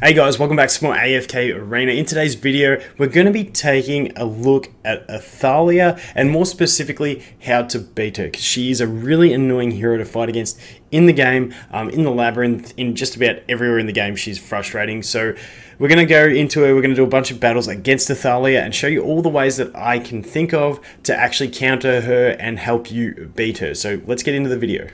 Hey guys, welcome back to more AFK Arena. In today's video, we're going to be taking a look at Athalia and more specifically how to beat her because she is a really annoying hero to fight against in the game, um, in the labyrinth, in just about everywhere in the game. She's frustrating. So we're going to go into it. We're going to do a bunch of battles against Athalia and show you all the ways that I can think of to actually counter her and help you beat her. So let's get into the video.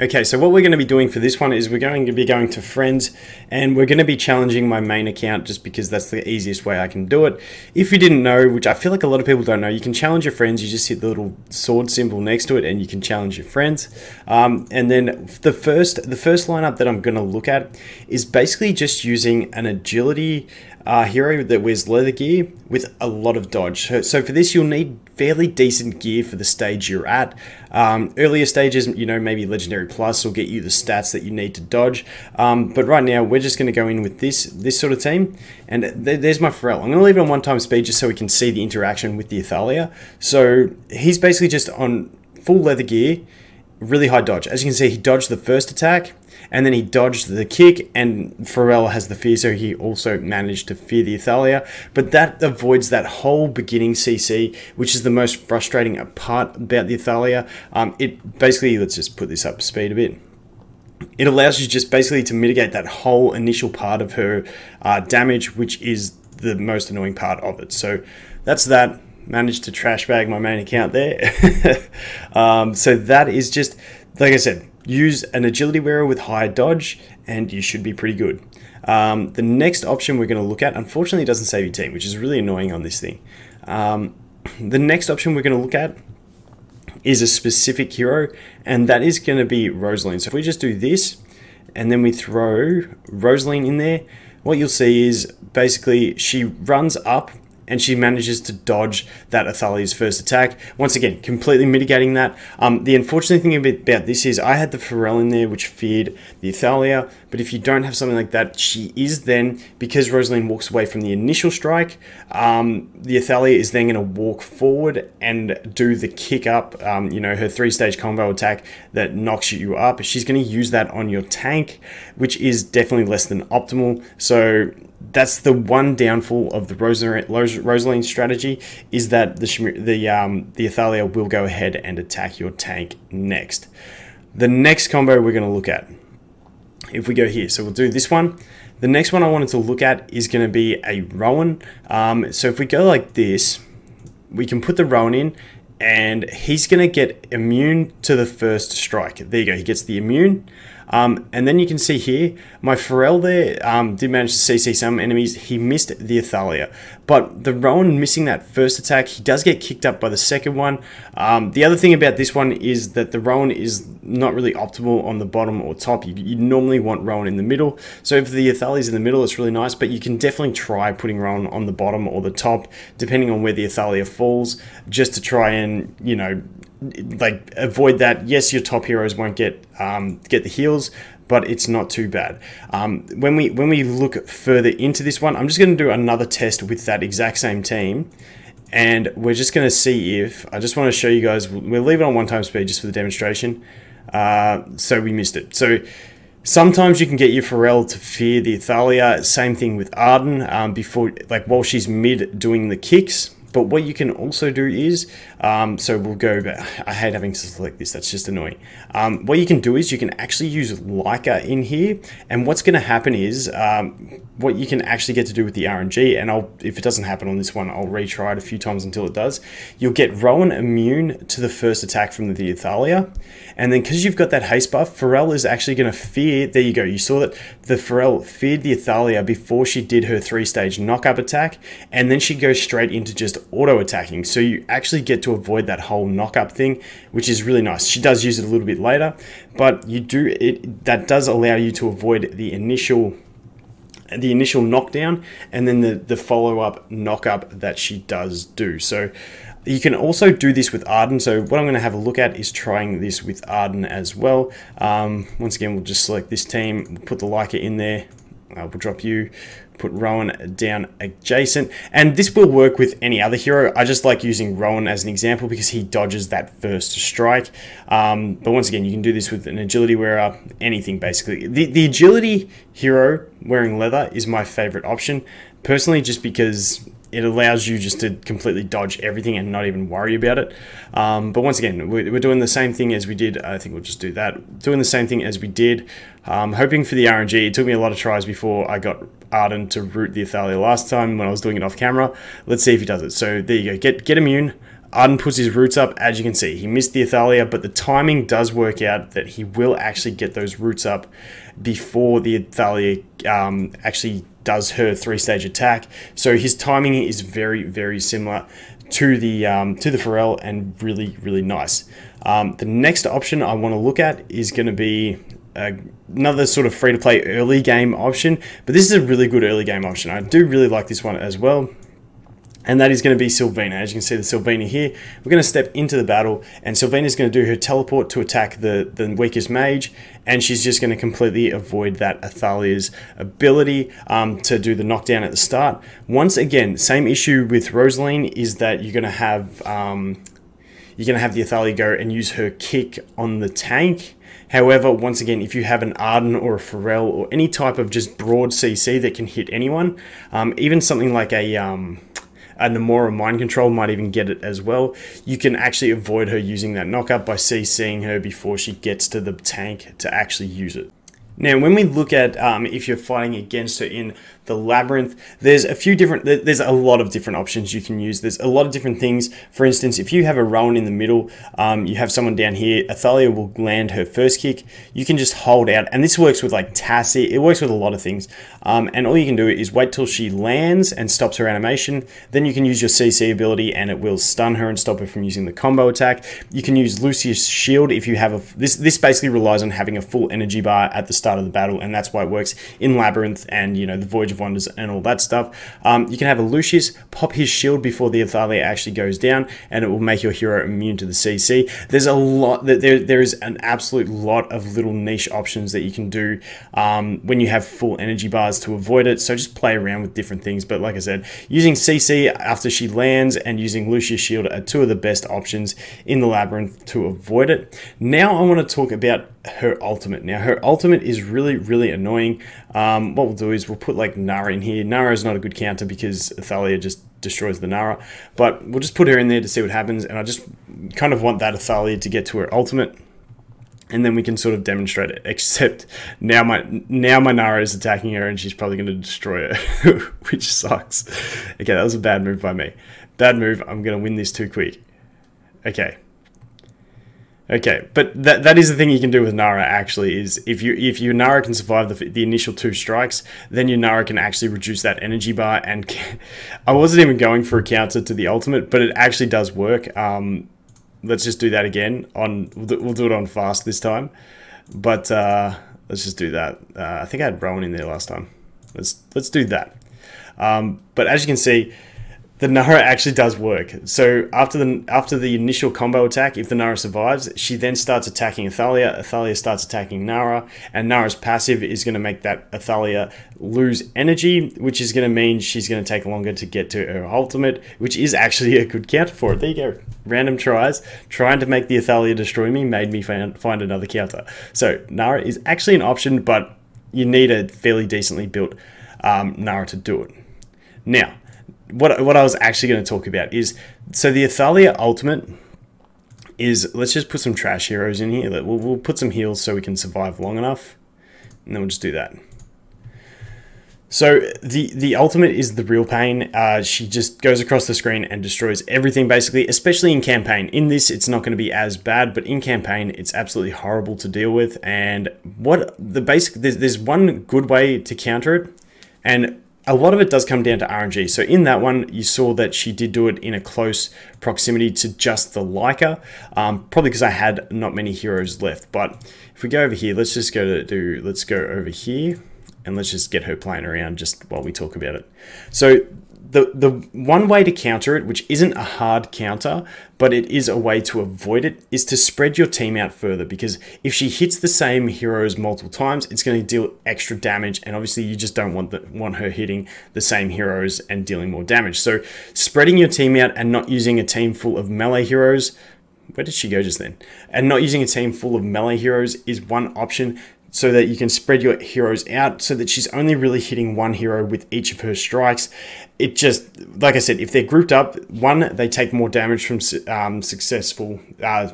Okay, so what we're going to be doing for this one is we're going to be going to friends and we're going to be challenging my main account just because that's the easiest way I can do it. If you didn't know, which I feel like a lot of people don't know, you can challenge your friends. You just hit the little sword symbol next to it and you can challenge your friends. Um, and then the first, the first lineup that I'm going to look at is basically just using an agility uh, hero that wears leather gear with a lot of dodge. So, for this, you'll need fairly decent gear for the stage you're at. Um, earlier stages, you know, maybe Legendary Plus will get you the stats that you need to dodge. Um, but right now, we're just going to go in with this this sort of team. And th there's my Ferael. I'm going to leave it on one time speed just so we can see the interaction with the Athalia. So he's basically just on full leather gear, really high dodge. As you can see, he dodged the first attack and then he dodged the kick, and Ferael has the fear, so he also managed to fear the Athalia. But that avoids that whole beginning CC, which is the most frustrating part about the Athalia. Um, it basically, let's just put this up to speed a bit it allows you just basically to mitigate that whole initial part of her uh, damage, which is the most annoying part of it. So that's that. Managed to trash bag my main account there. um, so that is just, like I said, use an agility wearer with high dodge and you should be pretty good. Um, the next option we're going to look at, unfortunately, doesn't save your team, which is really annoying on this thing. Um, the next option we're going to look at is a specific hero, and that is going to be Rosaline. So if we just do this, and then we throw Rosaline in there, what you'll see is basically she runs up and she manages to dodge that Athalia's first attack. Once again, completely mitigating that. Um, the unfortunate thing about this is I had the Ferael in there, which feared the Athalia, but if you don't have something like that, she is then, because Rosaline walks away from the initial strike, um, the Athalia is then going to walk forward and do the kick up, um, you know, her three stage combo attack that knocks you up. She's going to use that on your tank, which is definitely less than optimal. So that's the one downfall of the Rosaline strategy is that the the um, the Athalia will go ahead and attack your tank next. The next combo we're going to look at, if we go here, so we'll do this one. The next one I wanted to look at is going to be a Rowan. Um, so if we go like this, we can put the Rowan in and he's going to get immune to the first strike. There you go, he gets the immune. Um, and then you can see here, my Ferael there um, did manage to CC some enemies. He missed the Athalia. But the Rowan missing that first attack, he does get kicked up by the second one. Um, the other thing about this one is that the Rowan is not really optimal on the bottom or top. You, you normally want Rowan in the middle. So if the Athalia is in the middle, it's really nice. But you can definitely try putting Rowan on the bottom or the top, depending on where the Athalia falls, just to try and, you know, like avoid that. Yes, your top heroes won't get um, get the heals, but it's not too bad. Um, when we when we look further into this one, I'm just going to do another test with that exact same team, and we're just going to see if I just want to show you guys. We'll leave it on one time speed just for the demonstration. Uh, so we missed it. So. Sometimes you can get your Ferael to fear the Athalia. Same thing with Arden. Um, before, like while she's mid doing the kicks, but what you can also do is, um, so we'll go, but I hate having to select this, that's just annoying. Um, what you can do is you can actually use Lyca in here, and what's going to happen is, um, what you can actually get to do with the RNG, and I'll, if it doesn't happen on this one, I'll retry it a few times until it does, you'll get Rowan immune to the first attack from the Athalia, and then because you've got that haste buff, Ferael is actually going to fear, there you go, you saw that the Ferael feared the Athalia before she did her three-stage knock-up attack, and then she goes straight into just auto attacking. So you actually get to avoid that whole knock up thing, which is really nice. She does use it a little bit later, but you do it that does allow you to avoid the initial the initial knockdown and then the, the follow-up knock-up that she does do. So you can also do this with Arden. So what I'm going to have a look at is trying this with Arden as well. Um, once again, we'll just select this team, put the Lyca in there, We'll drop you, put Rowan down adjacent. And this will work with any other hero. I just like using Rowan as an example because he dodges that first strike. Um, but once again, you can do this with an agility wearer, anything basically. The, the agility hero wearing leather is my favorite option. Personally, just because it allows you just to completely dodge everything and not even worry about it. Um, but once again, we're, doing the same thing as we did. I think we'll just do that. Doing the same thing as we did. Um, hoping for the RNG. It took me a lot of tries before I got Arden to root the Athalia last time when I was doing it off camera. Let's see if he does it. So there you go. Get get immune. Arden puts his roots up, as you can see. He missed the Athalia, but the timing does work out that he will actually get those roots up before the Athalia um, actually does her three-stage attack. So his timing is very, very similar to the um, to the Ferael and really, really nice. Um, the next option I want to look at is going to be uh, another sort of free-to-play early game option, but this is a really good early game option. I do really like this one as well and that is going to be Silvina. As you can see the Silvina here, we're going to step into the battle, and Silvina is going to do her teleport to attack the, the weakest mage, and she's just going to completely avoid that Athalia's ability um, to do the knockdown at the start. Once again, same issue with Rosaline is that you're going to have um, you're going to have the Athalia go and use her kick on the tank. However, once again, if you have an Arden or a Ferael or any type of just broad CC that can hit anyone, um, even something like a um, and the Nemora Mind Control might even get it as well. You can actually avoid her using that knockup by CCing her before she gets to the tank to actually use it. Now, when we look at um, if you're fighting against her in the labyrinth. There's a few different, there's a lot of different options you can use. There's a lot of different things. For instance, if you have a Rowan in the middle, um, you have someone down here, Athalia will land her first kick. You can just hold out, and this works with like Tasi. It works with a lot of things. Um, and all you can do is wait till she lands and stops her animation. Then you can use your CC ability, and it will stun her and stop her from using the combo attack. You can use Lucius Shield if you have a. This this basically relies on having a full energy bar at the start of the battle, and that's why it works in Labyrinth and you know the Voyage of Wonders and all that stuff. Um, you can have a Lucius pop his shield before the Athalia actually goes down, and it will make your hero immune to the CC. There's a lot that there, there is an absolute lot of little niche options that you can do um, when you have full energy bars to avoid it. So just play around with different things. But like I said, using CC after she lands and using Lucius shield are two of the best options in the labyrinth to avoid it. Now I want to talk about her ultimate. Now her ultimate is really, really annoying. Um, what we'll do is we'll put like Nara in here. Nara is not a good counter because Athalia just destroys the Nara, but we'll just put her in there to see what happens. And I just kind of want that Athalia to get to her ultimate. And then we can sort of demonstrate it. Except now my now my Nara is attacking her and she's probably going to destroy her, which sucks. Okay, that was a bad move by me. Bad move. I'm going to win this too quick. Okay, Okay, but that that is the thing you can do with Nara. Actually, is if you if your Nara can survive the, the initial two strikes, then your Nara can actually reduce that energy bar. And can, I wasn't even going for a counter to the ultimate, but it actually does work. Um, let's just do that again. On we'll do it on fast this time, but uh, let's just do that. Uh, I think I had Rowan in there last time. Let's let's do that. Um, but as you can see the Nara actually does work. So after the after the initial combo attack, if the Nara survives, she then starts attacking Athalia. Athalia starts attacking Nara, and Nara's passive is going to make that Athalia lose energy, which is going to mean she's going to take longer to get to her ultimate, which is actually a good counter for it. There you go. Random tries trying to make the Athalia destroy me made me find, find another counter. So Nara is actually an option, but you need a fairly decently built um, Nara to do it. Now what what I was actually going to talk about is so the Athalia Ultimate is let's just put some trash heroes in here. We'll, we'll put some heals so we can survive long enough, and then we'll just do that. So the the ultimate is the real pain. Uh, she just goes across the screen and destroys everything basically, especially in campaign. In this, it's not going to be as bad, but in campaign, it's absolutely horrible to deal with. And what the basic there's, there's one good way to counter it, and a lot of it does come down to RNG. So in that one, you saw that she did do it in a close proximity to just the Lyca, um, probably because I had not many heroes left. But if we go over here, let's just go to do, let's go over here and let's just get her playing around just while we talk about it. So the the one way to counter it, which isn't a hard counter, but it is a way to avoid it, is to spread your team out further. Because if she hits the same heroes multiple times, it's going to deal extra damage, and obviously you just don't want the, want her hitting the same heroes and dealing more damage. So spreading your team out and not using a team full of melee heroes. Where did she go just then? And not using a team full of melee heroes is one option so that you can spread your heroes out so that she's only really hitting one hero with each of her strikes. It just, like I said, if they're grouped up, one, they take more damage from um, successful, uh,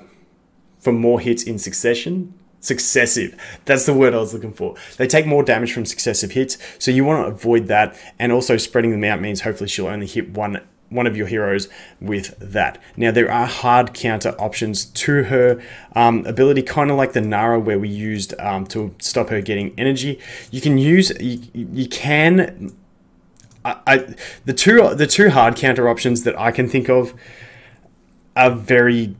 from more hits in succession. Successive. That's the word I was looking for. They take more damage from successive hits, so you want to avoid that. And also, spreading them out means hopefully she'll only hit one one of your heroes with that. Now there are hard counter options to her um, ability, kind of like the Nara where we used um, to stop her getting energy. You can use, you, you can, I, I, the two the two hard counter options that I can think of are very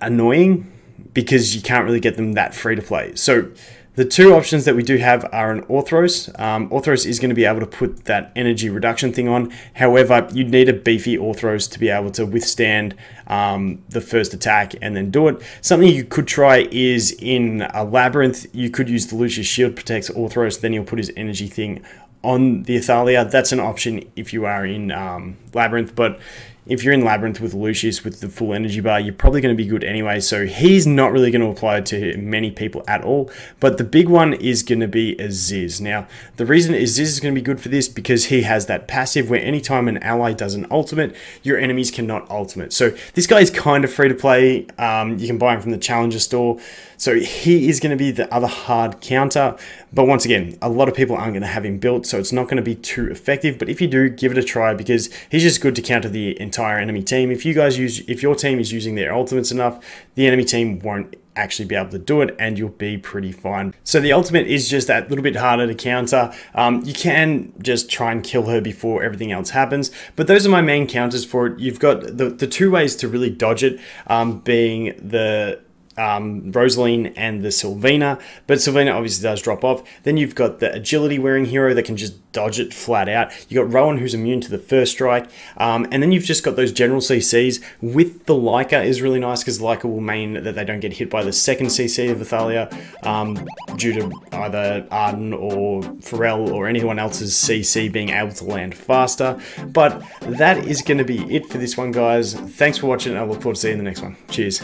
annoying because you can't really get them that free to play. So the two options that we do have are an Orthros. Um, Orthros is going to be able to put that energy reduction thing on. However, you'd need a beefy Orthros to be able to withstand um, the first attack and then do it. Something you could try is in a Labyrinth, you could use the Lucius Shield protects Orthros, then he'll put his energy thing on the Athalia. That's an option if you are in um, Labyrinth, but if you're in Labyrinth with Lucius with the full energy bar, you're probably going to be good anyway. So he's not really going to apply to many people at all. But the big one is going to be Aziz. Now, the reason Aziz is going to be good for this because he has that passive where anytime an ally does an ultimate, your enemies cannot ultimate. So this guy is kind of free to play. Um, you can buy him from the Challenger store. So he is going to be the other hard counter. But once again, a lot of people aren't going to have him built, so it's not going to be too effective. But if you do, give it a try because he's just good to counter the entire enemy team. If you guys use, if your team is using their ultimates enough, the enemy team won't actually be able to do it and you'll be pretty fine. So the ultimate is just that little bit harder to counter. Um, you can just try and kill her before everything else happens, but those are my main counters for it. You've got the, the two ways to really dodge it um, being the um, Rosaline and the Silvina, but Silvina obviously does drop off. Then you've got the agility wearing hero that can just dodge it flat out. You've got Rowan who's immune to the first strike, um, and then you've just got those general CCs with the Lyca is really nice because Lyca will mean that they don't get hit by the second CC of Athalia um, due to either Arden or Ferael or anyone else's CC being able to land faster. But that is going to be it for this one, guys. Thanks for watching. I look forward to seeing you in the next one. Cheers.